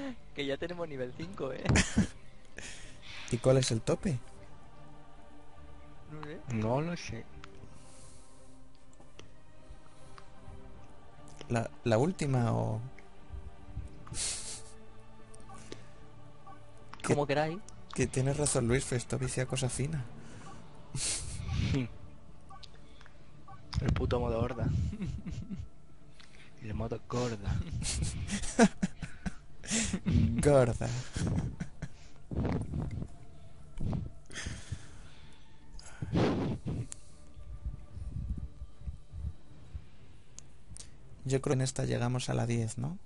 Que ya tenemos nivel 5, eh. ¿Y cuál es el tope? No sé. No lo sé. ¿La, la última o...? ¿Qué? Como queráis. Que tienes razón Luis, esto vicia cosa fina. El puto modo horda. El modo gorda. Gorda. Yo creo que en esta llegamos a la 10, ¿no?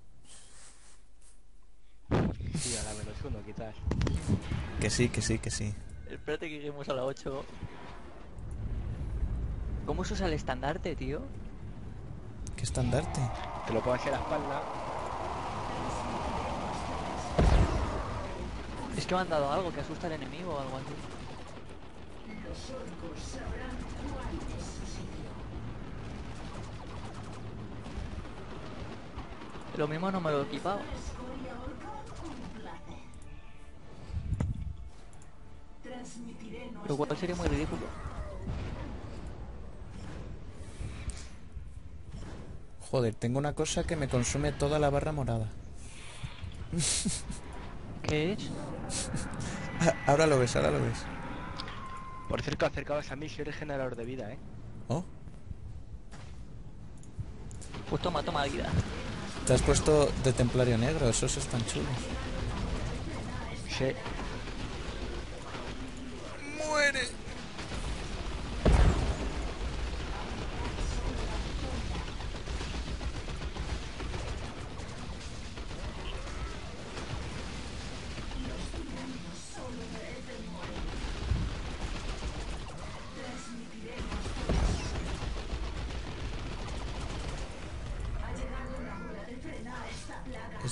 Sí, a la menos uno quizás. Que sí, que sí, que sí. Espérate que lleguemos a la 8. ¿Cómo se usa el estandarte, tío? ¿Qué estandarte? Te lo pongo hacia la espalda. Es que me han dado algo que asusta al enemigo o algo así. Lo mismo no me lo he equipado. Lo cual sería muy ridículo. Joder, tengo una cosa que me consume toda la barra morada. ¿Qué es? Ah, ahora lo ves, ahora lo ves. Por cierto, acercaos a mí si eres generador de vida, ¿eh? Oh, Pues toma, toma vida. te has puesto de templario negro, esos están chulos. Sí.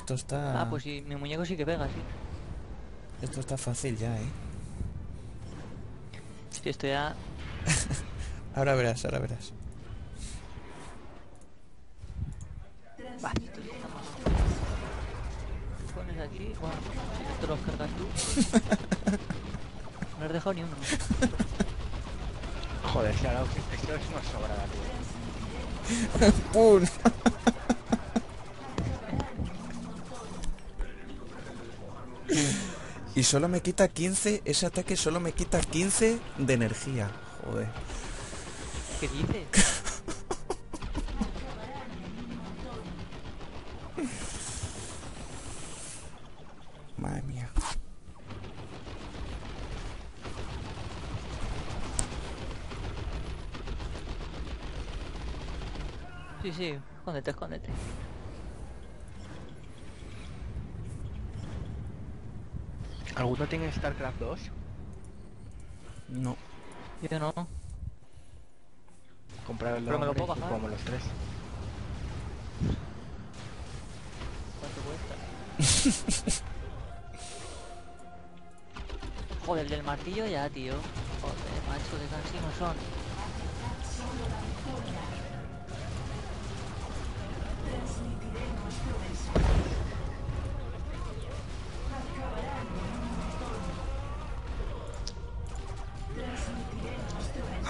Esto está... Ah, pues sí, mi muñeco sí que pega, sí. Esto está fácil ya, ¿eh? Sí, esto ya... Ahora verás, ahora verás. Va, esto sí está. Pones aquí, bueno, si esto los cargas tú. No has dejado ni uno. Joder, si ahora esto es una sobrada, tío. ¡Pum! Y solo me quita 15, ese ataque solo me quita 15 de energía. Joder. ¿Qué dices? Madre mía. Sí, sí, escóndete, escóndete. ¿Alguno tiene StarCraft 2? No. Yo no. Comprar el Pero me lo puedo bajar. los tres. ¿Cuánto cuesta? Joder, el del martillo ya, tío. Joder, macho, que cansinos son.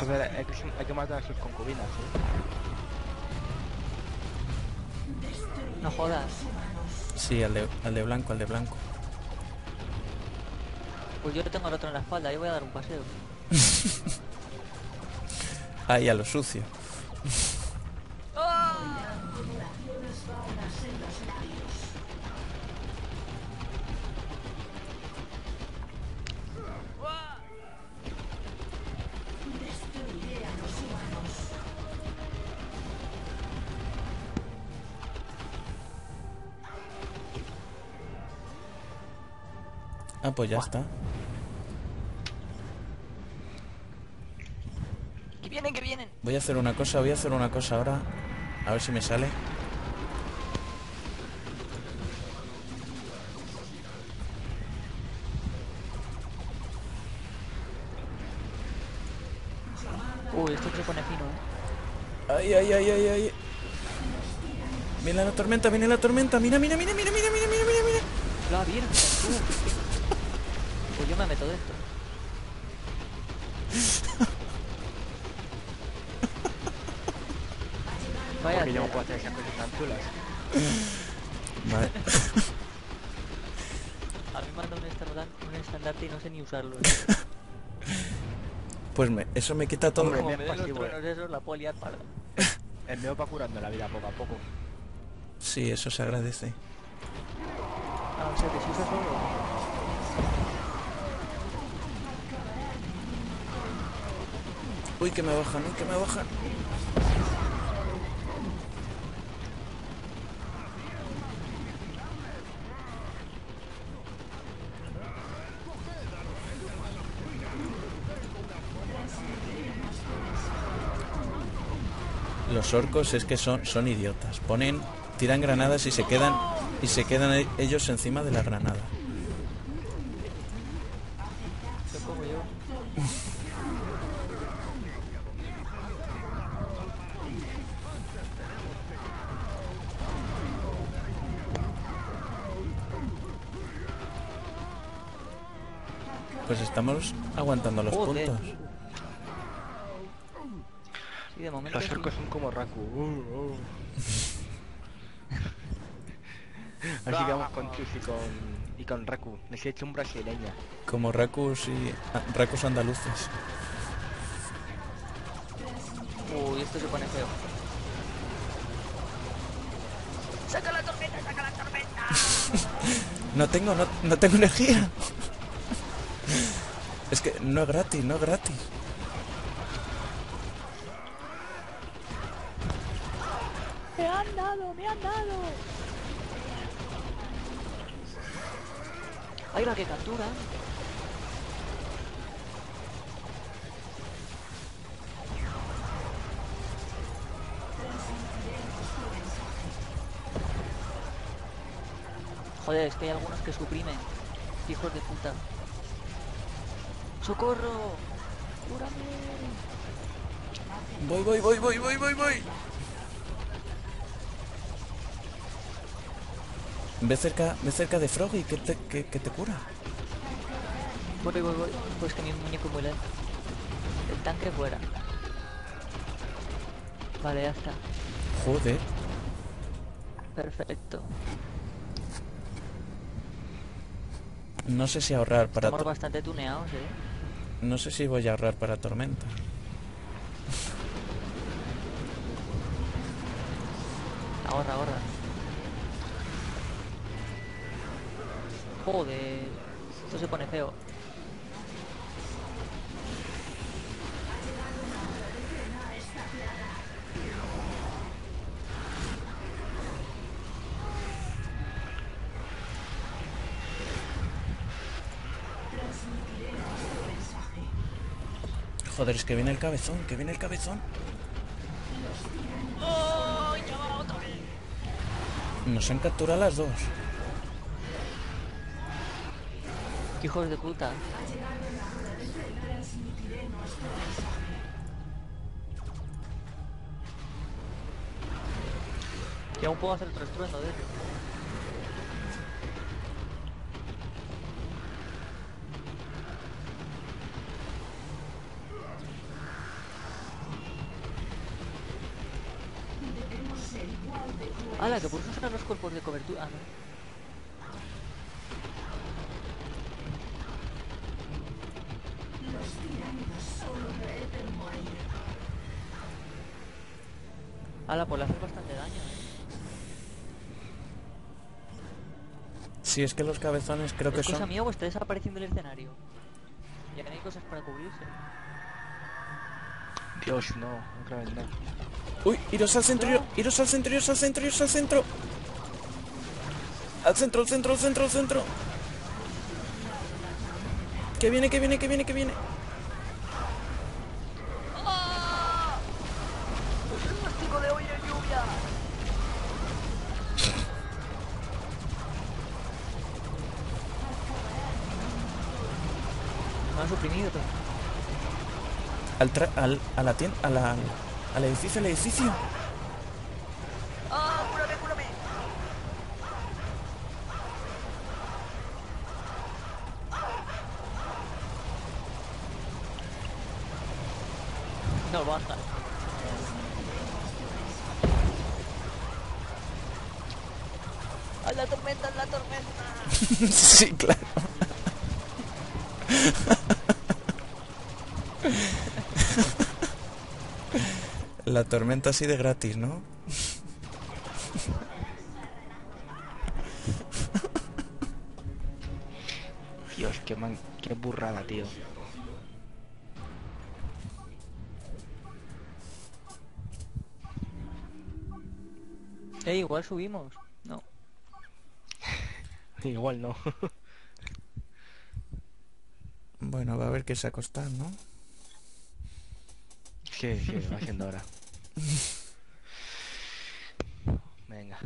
A ver, hay que, hay que matar a sus concubinas, ¿eh? No jodas. Sí, al de, al de blanco, al de blanco. Pues yo tengo al otro en la espalda, yo voy a dar un paseo. Ahí, a lo sucio. Ah, pues ya está. Que vienen, que vienen. Voy a hacer una cosa, voy a hacer una cosa ahora. A ver si me sale. Uy, esto se pone fino, eh. Ay, ay, ay, ay, ay. Viene la tormenta, viene la tormenta. Mira, mira, mira, mira, mira, mira, mira, mira. La virgen, tú. Yo me meto dentro. Vaya Porque yo no puedo hacer esas cosas tan chulas. Vale. A mí me manda un estandarte, un estandarte y no sé ni usarlo. Pues me- eso me quita todo. Hombre, Como me den los pasivo, eh. truenos esos, la puedo liar parda. El mío va curando la vida poco a poco. Sí, eso se agradece. Ah, o sea que si usas solo... Uy, que me bajan, uy, que me bajan. Los orcos es que son, son idiotas. Ponen, tiran granadas y se quedan y se quedan e- ellos encima de la granada. Pues estamos aguantando los Joder. puntos. Sí, de momento Los sí. orcos son como Raku. Uh, uh. Así que vamos con Chus y con, y con Raku. Les he hecho un brasileña. Como racus y ah, racus andaluces. Uy, esto se pone feo. ¡Saca la tormenta, saca la tormenta! No tengo, no, no tengo energía. Es que no es gratis, no es gratis. ¡Me han dado, me han dado! ¡Ay, la que captura! Joder, es que hay algunos que suprimen. Hijos de puta. ¡Socorro! ¡Cúrame! Voy, voy, voy, voy, voy, voy, voy. Ve cerca, ve cerca de Froggy que te, que, que te cura. Voy, voy, voy. Pues que mi muñeco muy lento. El tanque fuera. Vale, ya está. Joder. Perfecto. No sé si ahorrar para Estamos bastante tuneados, eh. No sé si voy a ahorrar para tormenta. Ahorra, ahorra. Joder. Esto se pone feo. Joder, es que viene el cabezón, que viene el cabezón. Nos han capturado las dos. ¡Qué hijos de puta! Y aún puedo hacer otro estruendo de eso. ¡Hala! Que por cuerpos de cobertura. Ah, no. ¡Hala! Pues le haces bastante daño, ¿eh? Si es que los cabezones creo que ¿Es cosa son... mía o está desapareciendo el escenario? Ya que no hay cosas para cubrirse. Dios, no, otra vez no. Uy, iros al centro, iro- iros al centro, iros al centro, iros al centro. Al centro, al centro, al centro, al centro. Que viene, que viene, que viene, que viene. Suprimido todo. Al, tra- al, a la tienda, a la, al edificio, al edificio. No baja. ¡A la tormenta, a la tormenta! sí, claro. La tormenta así de gratis, ¿no? Dios, qué, man... qué burrada, tío. Eh, igual subimos. No. Igual no. Bueno, va a haber que se acostar, ¿no? sí, sí, va siendo hora. Venga.